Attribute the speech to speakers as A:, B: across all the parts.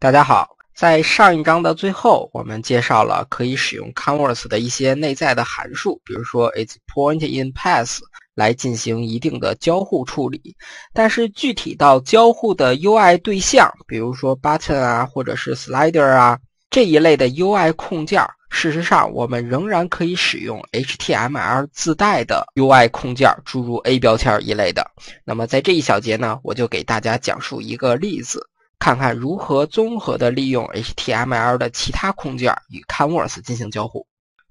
A: 大家好，在上一章的最后，我们介绍了可以使用 Canvas 的一些内在的函数，比如说 its point in path 来进行一定的交互处理。但是具体到交互的 UI 对象，比如说 button 啊，或者是 slider 啊这一类的 UI 控件，事实上我们仍然可以使用 HTML 自带的 UI 控件，诸如 A 标签一类的。那么在这一小节呢，我就给大家讲述一个例子。看看如何综合的利用 HTML 的其他控件与 Canvas 进行交互。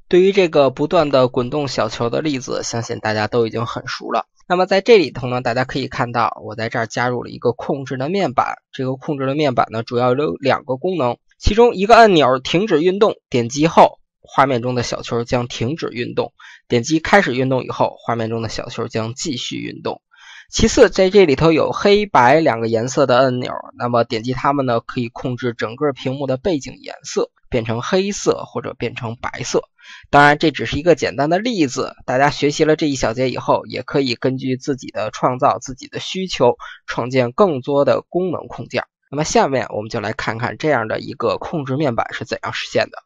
A: 对于这个不断的滚动小球的例子，相信大家都已经很熟了。那么在这里头呢，大家可以看到，我在这儿加入了一个控制的面板。这个控制的面板呢，主要有两个功能，其中一个按钮停止运动，点击后，画面中的小球将停止运动；点击开始运动以后，画面中的小球将继续运动。其次，在这里头有黑白两个颜色的按钮，那么点击它们呢，可以控制整个屏幕的背景颜色变成黑色或者变成白色。当然，这只是一个简单的例子，大家学习了这一小节以后，也可以根据自己的创造、自己的需求，创建更多的功能控件。那么，下面我们就来看看这样的一个控制面板是怎样实现的。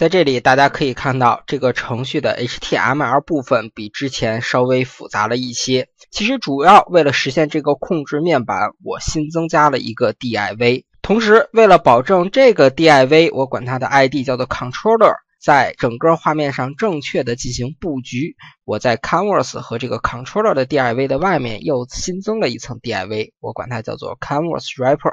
A: 在这里，大家可以看到这个程序的 HTML 部分比之前稍微复杂了一些。其实主要为了实现这个控制面板，我新增加了一个 div。同时，为了保证这个 div，我管它的 ID 叫做 controller，在整个画面上正确的进行布局，我在 canvas 和这个 controller 的 div 的外面又新增了一层 div，我管它叫做 canvas wrapper。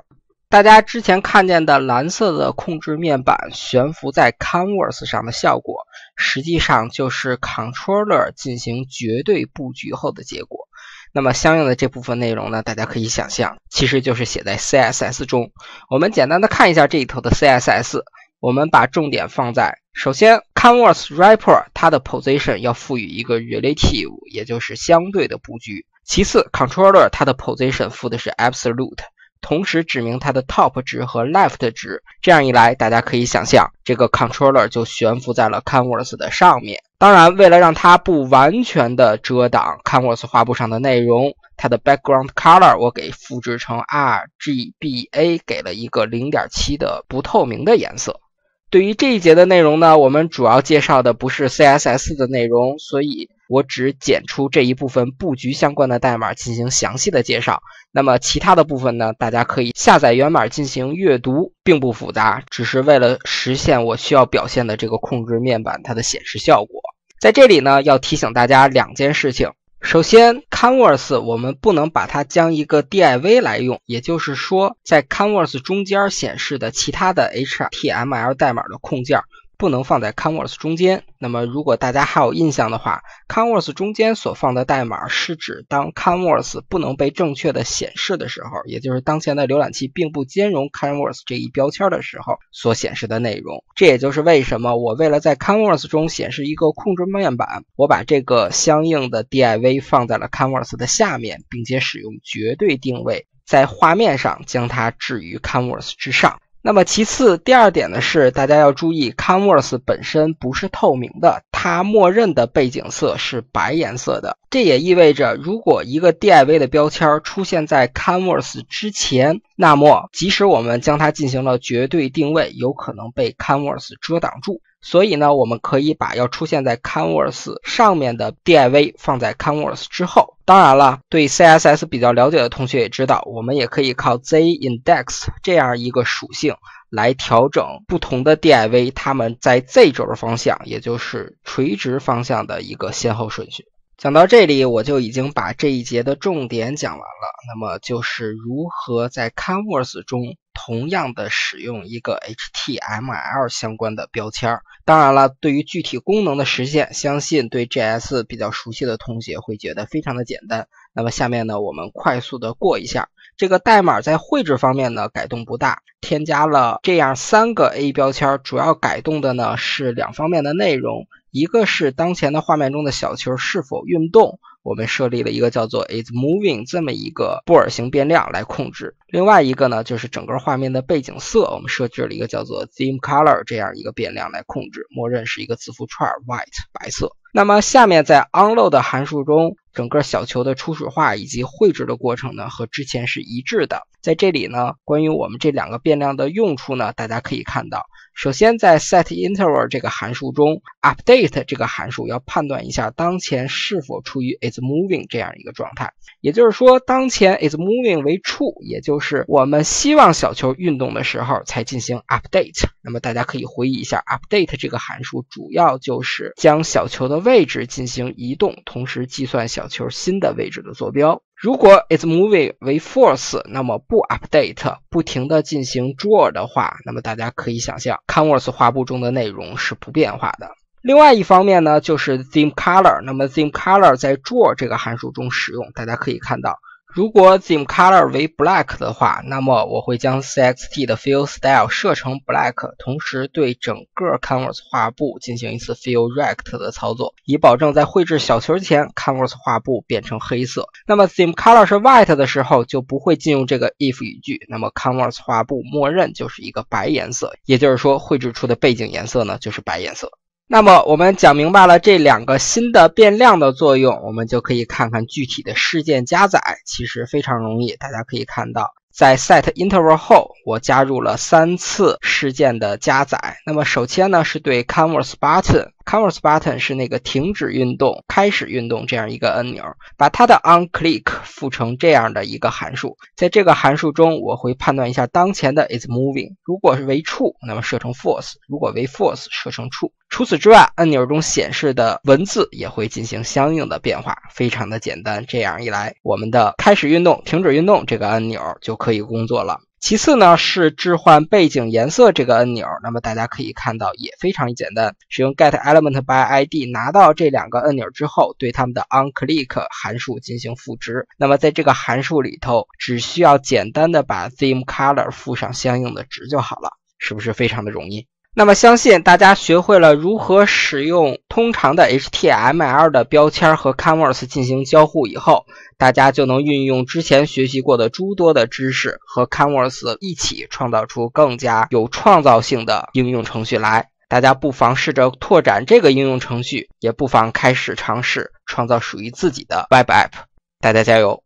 A: 大家之前看见的蓝色的控制面板悬浮在 Canvas 上的效果，实际上就是 Controller 进行绝对布局后的结果。那么相应的这部分内容呢，大家可以想象，其实就是写在 CSS 中。我们简单的看一下这里头的 CSS，我们把重点放在首先 Canvas Wrapper 它的 Position 要赋予一个 Relative，也就是相对的布局。其次，Controller 它的 Position 赋的是 Absolute。同时指明它的 top 值和 left 值，这样一来，大家可以想象，这个 controller 就悬浮在了 canvas 的上面。当然，为了让它不完全的遮挡 canvas 画布上的内容，它的 background color 我给复制成 RGBA，给了一个0.7的不透明的颜色。对于这一节的内容呢，我们主要介绍的不是 CSS 的内容，所以。我只剪出这一部分布局相关的代码进行详细的介绍。那么其他的部分呢？大家可以下载源码进行阅读，并不复杂，只是为了实现我需要表现的这个控制面板它的显示效果。在这里呢，要提醒大家两件事情。首先，Converse 我们不能把它将一个 div 来用，也就是说，在 Converse 中间显示的其他的 HTML 代码的控件。不能放在 Canvas 中间。那么，如果大家还有印象的话，Canvas 中间所放的代码是指当 Canvas 不能被正确的显示的时候，也就是当前的浏览器并不兼容 Canvas 这一标签的时候所显示的内容。这也就是为什么我为了在 Canvas 中显示一个控制面板，我把这个相应的 div 放在了 Canvas 的下面，并且使用绝对定位，在画面上将它置于 Canvas 之上。那么其次，第二点呢是大家要注意，Converse 本身不是透明的，它默认的背景色是白颜色的。这也意味着，如果一个 div 的标签出现在 Converse 之前，那么即使我们将它进行了绝对定位，有可能被 Converse 遮挡住。所以呢，我们可以把要出现在 Canvas 上面的 div 放在 Canvas 之后。当然了，对 CSS 比较了解的同学也知道，我们也可以靠 z-index 这样一个属性来调整不同的 div 它们在 z 轴的方向，也就是垂直方向的一个先后顺序。讲到这里，我就已经把这一节的重点讲完了。那么就是如何在 Canvas 中同样的使用一个 HTML 相关的标签。当然了，对于具体功能的实现，相信对 JS 比较熟悉的同学会觉得非常的简单。那么下面呢，我们快速的过一下这个代码在绘制方面呢改动不大，添加了这样三个 A 标签，主要改动的呢是两方面的内容。一个是当前的画面中的小球是否运动，我们设立了一个叫做 is moving 这么一个布尔型变量来控制。另外一个呢，就是整个画面的背景色，我们设置了一个叫做 theme color 这样一个变量来控制，默认是一个字符串 white 白色。那么下面在 unload 函数中，整个小球的初始化以及绘制的过程呢，和之前是一致的。在这里呢，关于我们这两个变量的用处呢，大家可以看到。首先，在 setInterval 这个函数中，update 这个函数要判断一下当前是否处于 isMoving 这样一个状态。也就是说，当前 isMoving 为 true，也就是我们希望小球运动的时候才进行 update。那么大家可以回忆一下，update 这个函数主要就是将小球的位置进行移动，同时计算小球新的位置的坐标。如果 isMoving 为 false，那么不 update，不停的进行 draw 的话，那么大家可以想象，Canvas 画布中的内容是不变化的。另外一方面呢，就是 theme color。那么 theme color 在 draw 这个函数中使用，大家可以看到。如果 theme color 为 black 的话，那么我会将 cxt 的 fill style 设成 black，同时对整个 canvas 画布进行一次 fill rect 的操作，以保证在绘制小球前 canvas 画布变成黑色。那么 theme color 是 white 的时候，就不会进入这个 if 语句，那么 canvas 画布默认就是一个白颜色，也就是说绘制出的背景颜色呢就是白颜色。那么我们讲明白了这两个新的变量的作用，我们就可以看看具体的事件加载，其实非常容易。大家可以看到，在 setInterval 后，我加入了三次事件的加载。那么首先呢，是对 CanvasButton。Canvas button 是那个停止运动、开始运动这样一个按钮，把它的 onClick 复成这样的一个函数。在这个函数中，我会判断一下当前的 isMoving，如果是为 true，那么设成 false；如果为 false，设成 true。除此之外，按钮中显示的文字也会进行相应的变化，非常的简单。这样一来，我们的开始运动、停止运动这个按钮就可以工作了。其次呢是置换背景颜色这个按钮，那么大家可以看到也非常简单，使用 getElementById 拿到这两个按钮之后，对它们的 onClick 函数进行赋值。那么在这个函数里头，只需要简单的把 themeColor 赋上相应的值就好了，是不是非常的容易？那么相信大家学会了如何使用通常的 HTML 的标签和 Canvas 进行交互以后，大家就能运用之前学习过的诸多的知识和 Canvas 一起创造出更加有创造性的应用程序来。大家不妨试着拓展这个应用程序，也不妨开始尝试创造属于自己的 Web App。大家加油！